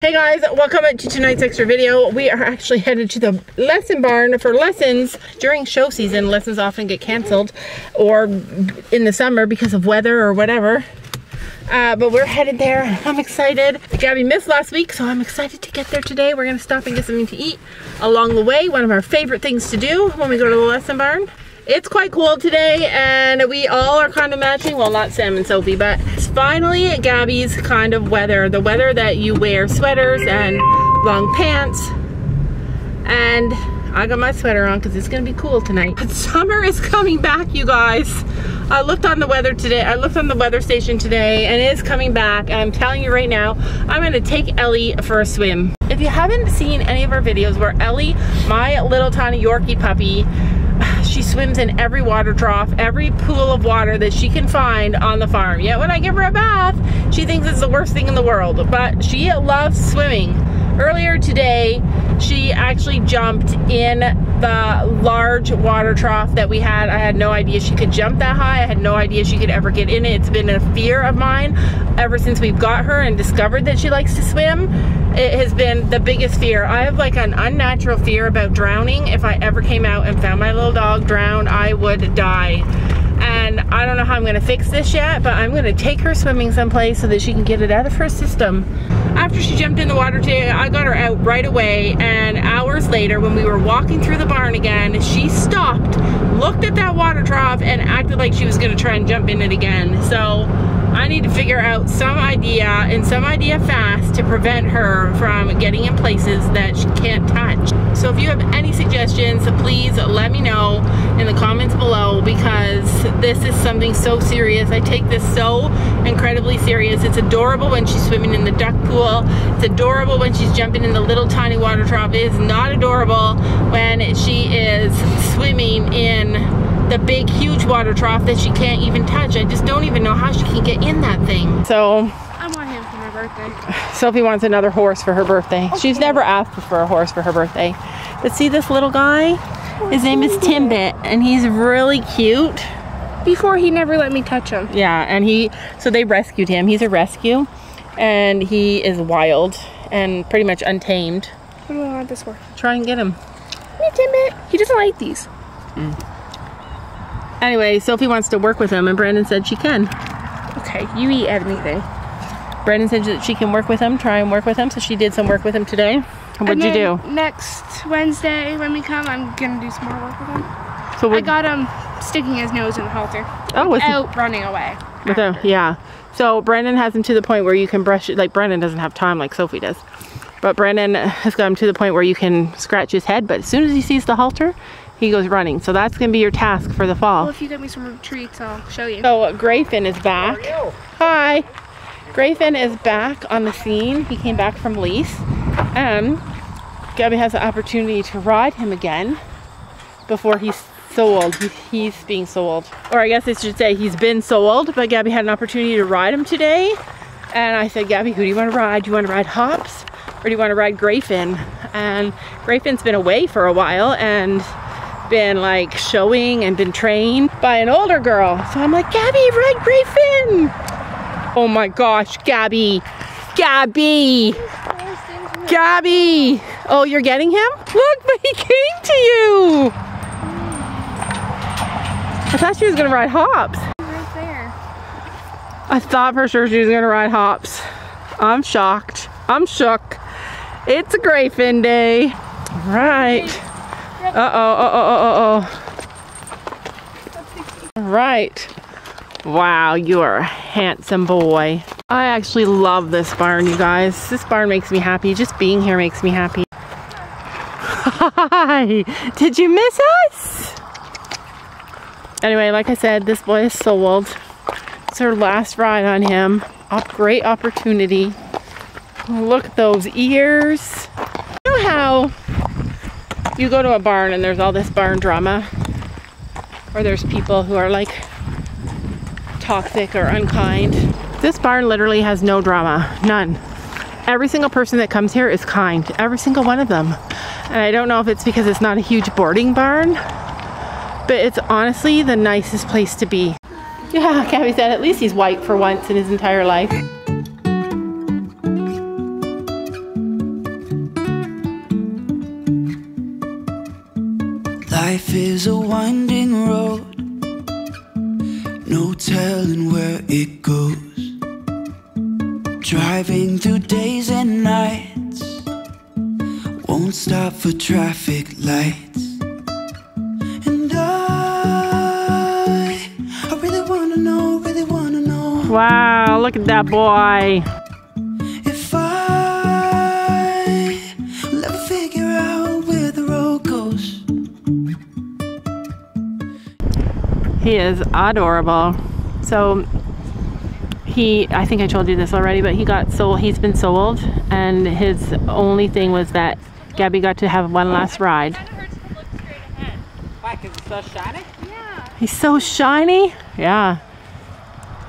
Hey guys, welcome to tonight's extra video. We are actually headed to the lesson barn for lessons. During show season, lessons often get canceled or in the summer because of weather or whatever. Uh, but we're headed there. I'm excited. Gabby missed last week, so I'm excited to get there today. We're gonna stop and get something to eat along the way. One of our favorite things to do when we go to the lesson barn. It's quite cold today and we all are kind of matching. Well, not Sam and Sophie, but it's finally Gabby's kind of weather. The weather that you wear sweaters and long pants. And I got my sweater on because it's gonna be cool tonight. But summer is coming back, you guys. I looked on the weather today. I looked on the weather station today and it is coming back. I'm telling you right now, I'm gonna take Ellie for a swim. If you haven't seen any of our videos where Ellie, my little tiny Yorkie puppy, she swims in every water trough, every pool of water that she can find on the farm. Yet when I give her a bath, she thinks it's the worst thing in the world. But she loves swimming. Earlier today, she actually jumped in the large water trough that we had. I had no idea she could jump that high. I had no idea she could ever get in it. It's been a fear of mine ever since we've got her and discovered that she likes to swim. It has been the biggest fear. I have like an unnatural fear about drowning. If I ever came out and found my little dog drowned, I would die and I don't know how I'm gonna fix this yet, but I'm gonna take her swimming someplace so that she can get it out of her system. After she jumped in the water today, I got her out right away, and hours later, when we were walking through the barn again, she stopped, looked at that water trough, and acted like she was gonna try and jump in it again. So I need to figure out some idea and some idea fast to prevent her from getting in places that she can't touch. So if you have any suggestions, please let me know in the comments below because this is something so serious. I take this so incredibly serious. It's adorable when she's swimming in the duck pool. It's adorable when she's jumping in the little tiny water trough. It is not adorable when she is swimming in the big huge water trough that she can't even touch. I just don't even know how she can get in that thing. So I want him for my birthday. Sophie wants another horse for her birthday. Okay. She's never asked for a horse for her birthday. But see this little guy? His name is Timbit and he's really cute. Before he never let me touch him. Yeah, and he, so they rescued him. He's a rescue and he is wild and pretty much untamed. What do I want this for? Try and get him. Hey Timbit, he doesn't like these. Mm. Anyway, Sophie wants to work with him and Brandon said she can. Okay, you eat anything. Brandon said that she can work with him, try and work with him, so she did some work with him today. What'd you do? Next Wednesday when we come, I'm gonna do some more work with him. So I got him sticking his nose in the halter. Oh, without running away. Without, yeah. So Brandon has him to the point where you can brush it. Like Brandon doesn't have time like Sophie does. But Brandon has got him to the point where you can scratch his head. But as soon as he sees the halter, he goes running. So that's gonna be your task for the fall. Well, if you get me some treats, I'll show you. So uh, Grayfin is back. Hi. Grayfin is back on the scene. He came back from lease. And Gabby has the opportunity to ride him again before he's sold. he's being sold. Or I guess I should say he's been sold, but Gabby had an opportunity to ride him today. And I said, Gabby, who do you want to ride? Do you want to ride Hops or do you want to ride Grayfin? And Grayfin's been away for a while and been like showing and been trained by an older girl. So I'm like, Gabby, ride Grayfin. Oh my gosh, Gabby. Gabby. Gabby. Oh, you're getting him? Look, but he came to you. I thought she was gonna ride hops. Right there. I thought for sure she was gonna ride hops. I'm shocked. I'm shook. It's a Grayfin day. All right. Uh-oh, uh-oh, uh-oh. Right. Wow, you are a handsome boy. I actually love this barn, you guys. This barn makes me happy. Just being here makes me happy. Hi! Did you miss us? Anyway, like I said, this boy is sold. It's our last ride on him. A great opportunity. Look at those ears. You know how you go to a barn and there's all this barn drama or there's people who are like toxic or unkind. This barn literally has no drama, none. Every single person that comes here is kind, every single one of them. And I don't know if it's because it's not a huge boarding barn, but it's honestly the nicest place to be. Yeah, Gabby said at least he's white for once in his entire life. Is a winding road, no telling where it goes. Driving through days and nights, won't stop for traffic lights. And I, I really wanna know, really wanna know. Wow, look at that boy. He is adorable. So he, I think I told you this already, but he got sold, he's been sold and his only thing was that Gabby got to have one last ride. Why, because it's so shiny? Yeah. He's so shiny. Yeah.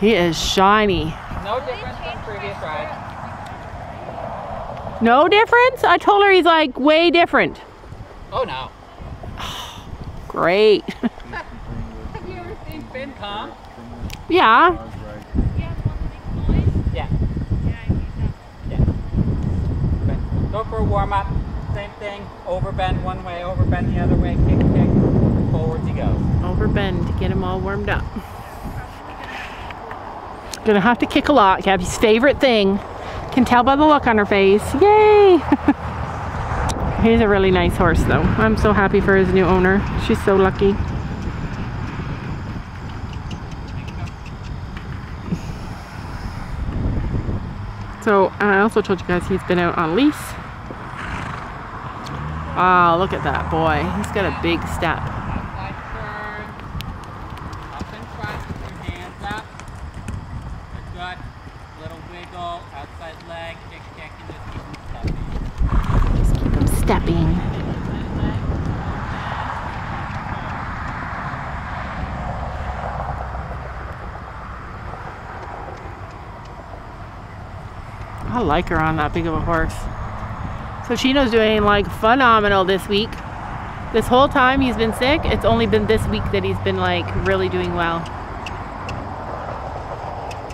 He is shiny. No difference from previous rides. No difference? I told her he's like way different. Oh no. Great. Have you ever seen Finn come? yeah. Yeah. Yeah. Go for a warm up. Same thing. Overbend one way, overbend the other way, kick, kick. Forward you go. Overbend to get him all warmed up. Gonna have to kick a lot. Gabby's favorite thing. Can tell by the look on her face. Yay! He's a really nice horse though. I'm so happy for his new owner. She's so lucky. So I also told you guys he's been out on lease. Wow, look at that boy. He's got a big step. Outside turn. Up in front with your hands up. Good, good. Little wiggle. Outside leg. Kick, kick, and just keep them stepping. Just keep him stepping. I like her on that big of a horse. So Chino's doing like phenomenal this week. This whole time he's been sick, it's only been this week that he's been like really doing well.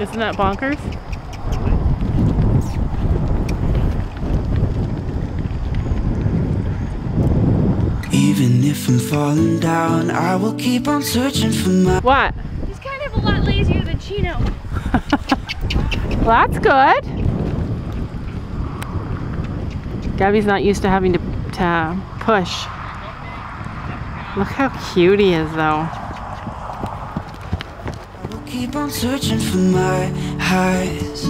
Isn't that bonkers? Even if I'm falling down, I will keep on searching for my. What? He's kind of a lot lazier than Chino. Well, that's good. Gabby's not used to having to, to push. Look how cute he is, though. I will keep on searching for my highs.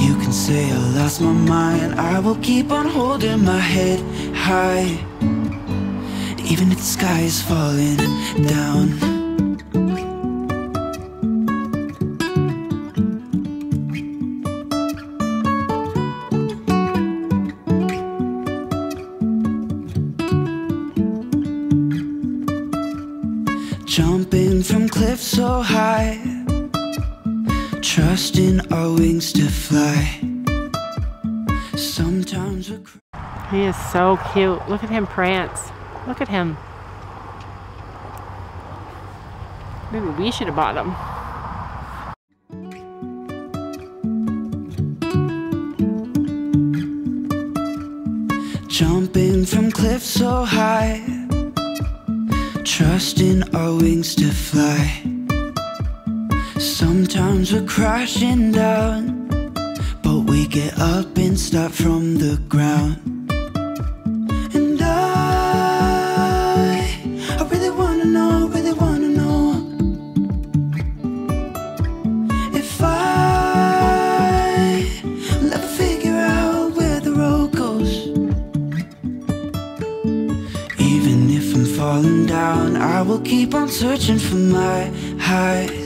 You can say I lost my mind. I will keep on holding my head high. Even if the sky is falling down. Trusting our wings to fly. Sometimes He is so cute. Look at him prance. Look at him. Maybe we should have bought him. Jumping from cliffs so high, trusting our wings to fly. Sometimes we're crashing down, but we get up and start from the ground. And I, I really wanna know, really wanna know if I will ever figure out where the road goes. Even if I'm falling down, I will keep on searching for my highs.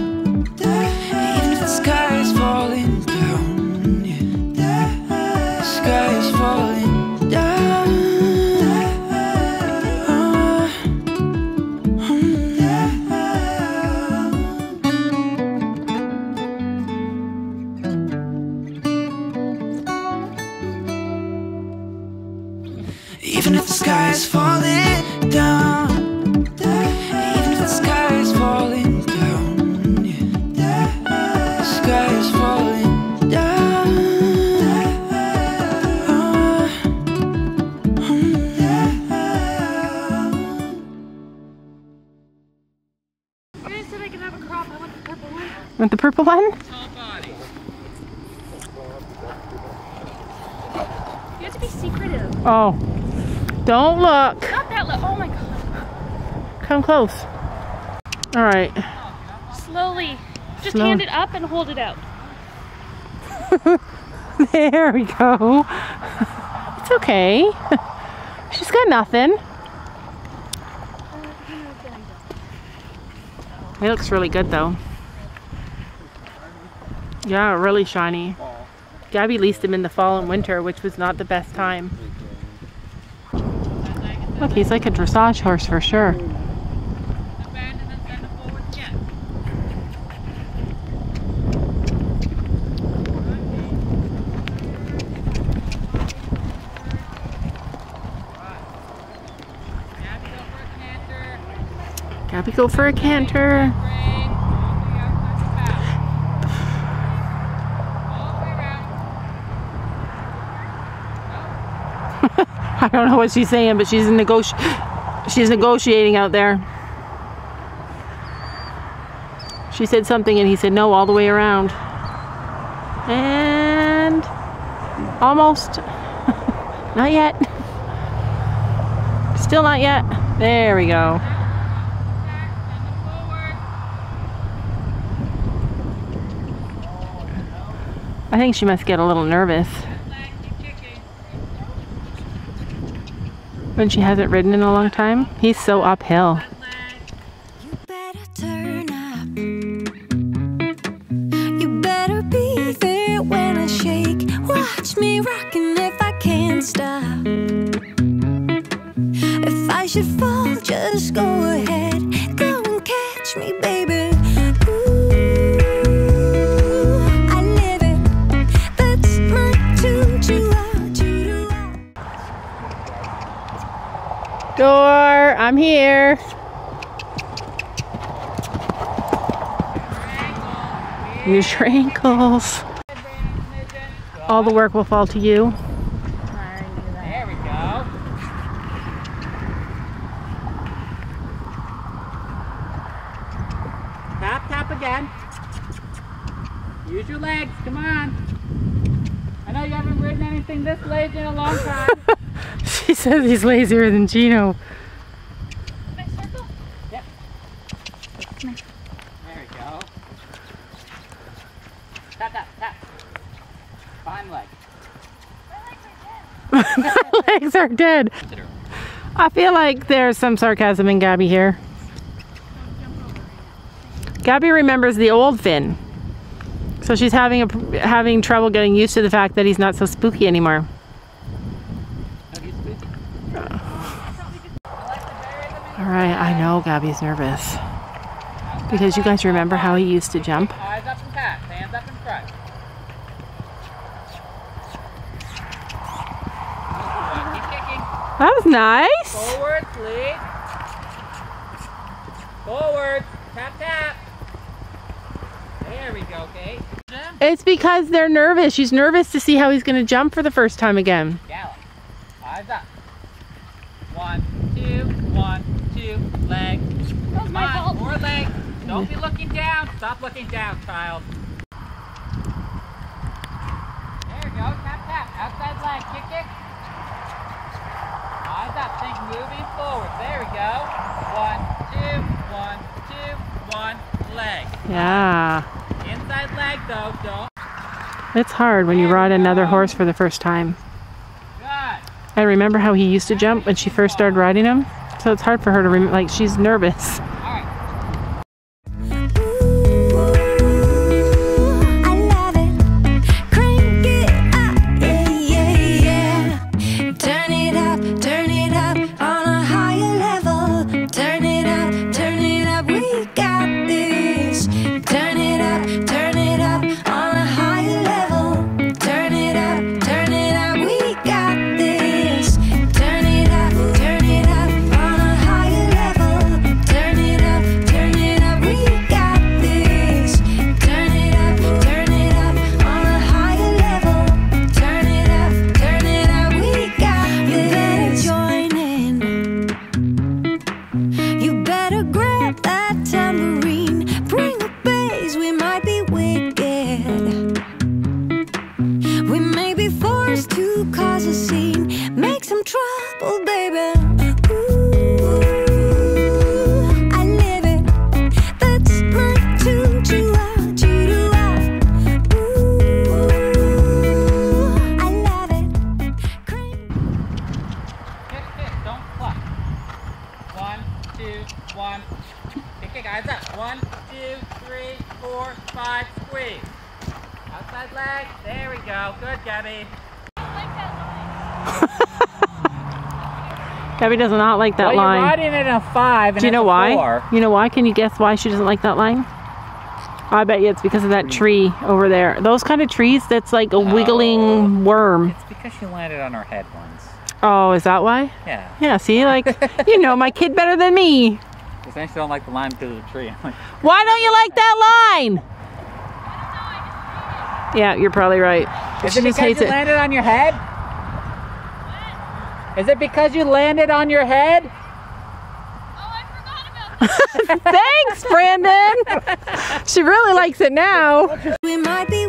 Want the purple one? You have to be secretive. Oh. Don't look. Not that low. Oh my god. Come close. All right. Slowly. Just Slow. hand it up and hold it out. There we go. It's okay. She's got nothing. It looks really good though. Yeah, really shiny. Gabby leased him in the fall and winter, which was not the best time. Look, he's like a dressage horse for sure. Gabby, go for a canter. Gabby, go for a canter. Brave. On the outside the path. All the way around. I don't know what she's saying, but she's negoti- she's negotiating out there. She said something and he said no all the way around. And almost. not yet. Still not yet. There we go. I think she must get a little nervous Leg, keep kicking. When she hasn't ridden in a long time. He's so uphill. Door, I'm here. Use your ankles. All the work will fall to you. There we go. Tap, tap again. Use your legs, come on. I know you haven't ridden anything this lazy in a long time. She says he's lazier than Chino. Can I circle? Yep. There we go. Tap, tap, tap. Behind leg. Legs are dead. I feel like there's some sarcasm in Gabby here. Gabby remembers the old Finn. So she's having a, having trouble getting used to the fact that he's not so spooky anymore. Have you spooky? All right, I know Gabby's nervous. Because you guys remember how he used to jump? Eyes up and back, hands up in front. Keep kicking. That was nice. Forward, lead. Forward. Tap, tap. There we go. Jim. It's because they're nervous. She's nervous to see how he's going to jump for the first time again. Gallop. Eyes up. One, two, one, two, leg. That Come my on, fault. more leg. Don't be looking down. Stop looking down, child. There you go. Tap, tap. Outside leg. Kick, kick. Eyes up. Think moving forward. There we go. One, two, one, two, one, leg. Yeah. Inside leg, though. Don't. It's hard when you ride another horse for the first time. Good. I remember how he used to jump when she first started riding him. So it's hard for her to like she's nervous. Squeeze. Outside leg. There we go. Good, Gabby. I don't like that line. Gabby does not like that well, line. you're riding it in a five. And Do you it's know a why? Four. You know why? Can you guess why she doesn't like that line? I bet you it's because of that hmm. tree over there. Those kind of trees that's like a wiggling worm. It's because she landed on her head once. Oh, is that why? Yeah. Yeah, see, like, you know my kid better than me. Because then don't like the line because of the tree. Why don't you like that line? Yeah, you're probably right. Is She it just because hates you it. landed on your head? Is it because you landed on your head? Oh, I forgot about that. Thanks, Brandon. she really likes it now. We might be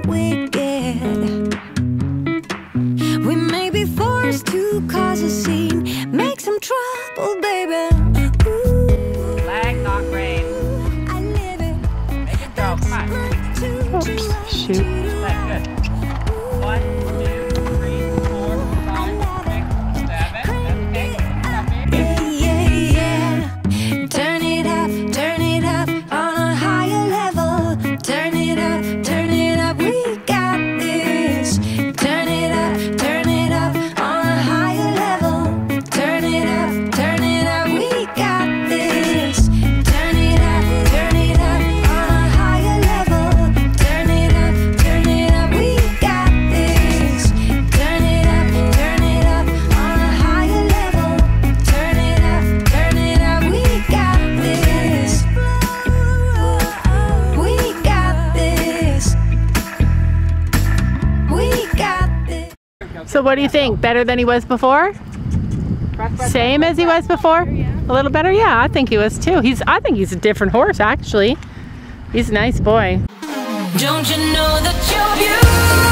What do you think? Better than he was before? Same as he was before? A little better? Yeah, I think he was too. He's I think he's a different horse actually. He's a nice boy. Don't you know that you're beautiful?